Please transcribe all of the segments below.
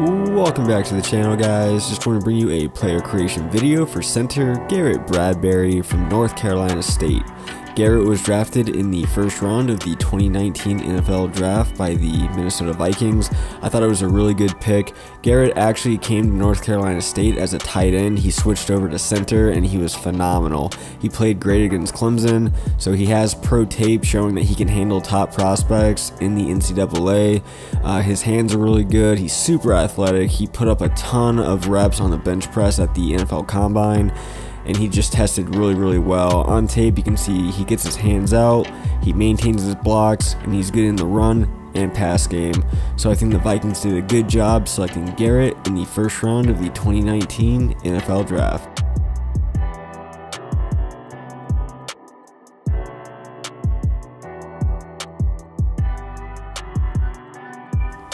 Welcome back to the channel guys, just want to bring you a player creation video for center Garrett Bradbury from North Carolina State. Garrett was drafted in the first round of the 2019 NFL Draft by the Minnesota Vikings. I thought it was a really good pick. Garrett actually came to North Carolina State as a tight end. He switched over to center and he was phenomenal. He played great against Clemson, so he has pro tape showing that he can handle top prospects in the NCAA. Uh, his hands are really good. He's super athletic. He put up a ton of reps on the bench press at the NFL Combine and he just tested really, really well. On tape, you can see he gets his hands out, he maintains his blocks, and he's good in the run and pass game. So I think the Vikings did a good job selecting Garrett in the first round of the 2019 NFL Draft.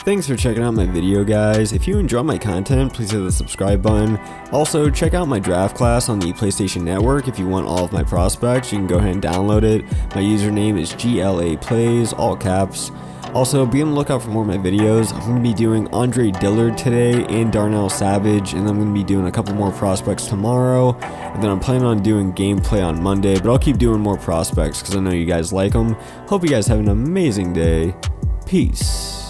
Thanks for checking out my video guys. If you enjoy my content, please hit the subscribe button. Also, check out my draft class on the PlayStation Network if you want all of my prospects. You can go ahead and download it. My username is GLA Plays, all caps. Also, be on the lookout for more of my videos. I'm going to be doing Andre Dillard today and Darnell Savage, and I'm going to be doing a couple more prospects tomorrow. And then I'm planning on doing gameplay on Monday, but I'll keep doing more prospects because I know you guys like them. Hope you guys have an amazing day. Peace.